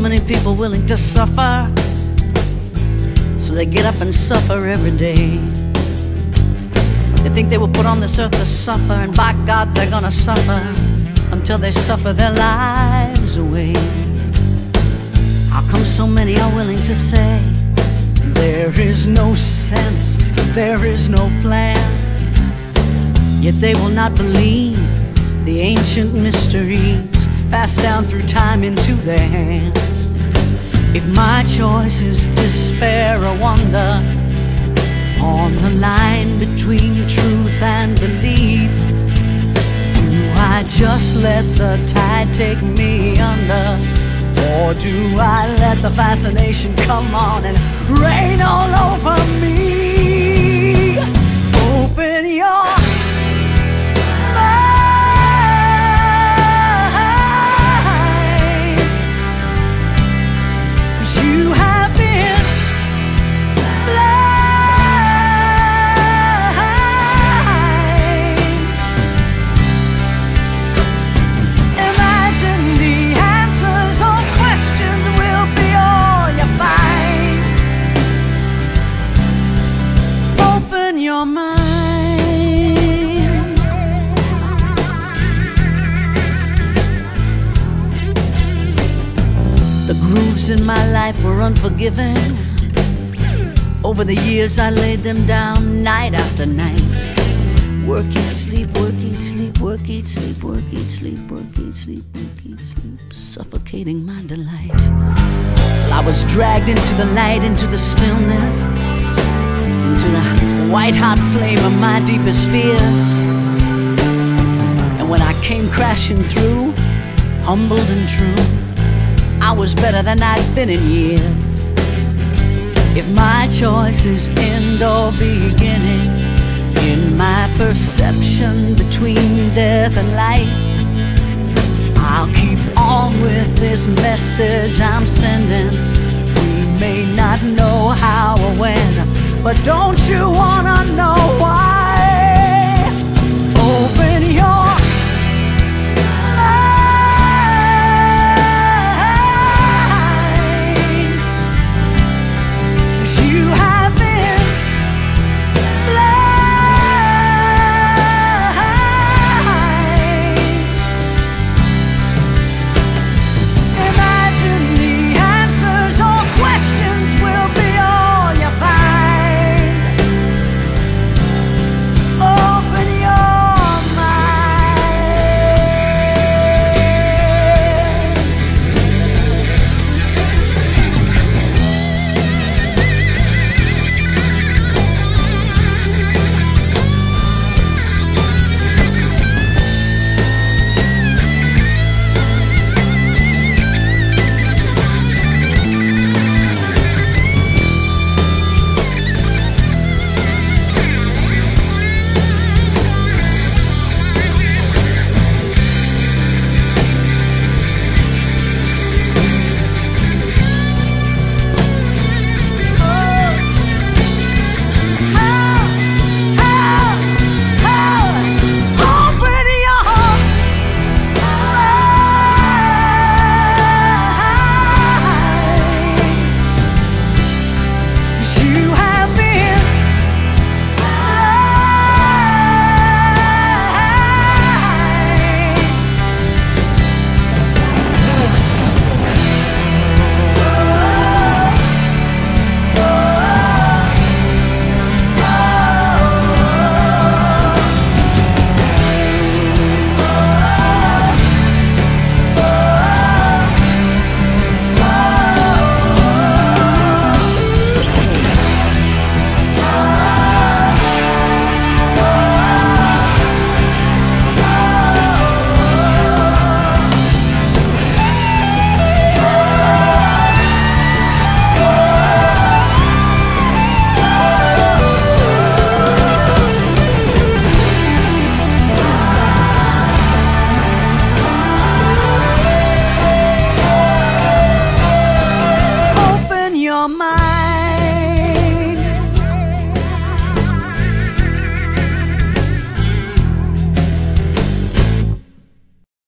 many people willing to suffer. So they get up and suffer every day. They think they were put on this earth to suffer, and by God, they're gonna suffer until they suffer their lives away. How come so many are willing to say there is no sense, there is no plan? Yet they will not believe the ancient mysteries passed down through time into their hands. If my choice is despair or wonder, on the line between truth and belief, do I just let the tide take me under? Or do I let the fascination come on and rain all over me? Open your mind. The grooves in my life were unforgiving. Over the years, I laid them down night after night. Work, eat, sleep, work, eat, sleep, work, eat, sleep, work, eat, sleep, work, eat, sleep, work, eat, sleep, suffocating my delight. Till I was dragged into the light, into the stillness, into the white hot flame of my deepest fears. And when I came crashing through, humbled and true, I was better than I'd been in years. If my choice is end or beginning, in my perception between death and life, I'll keep on with this message I'm sending. We may not know how or when, but don't you wanna know? time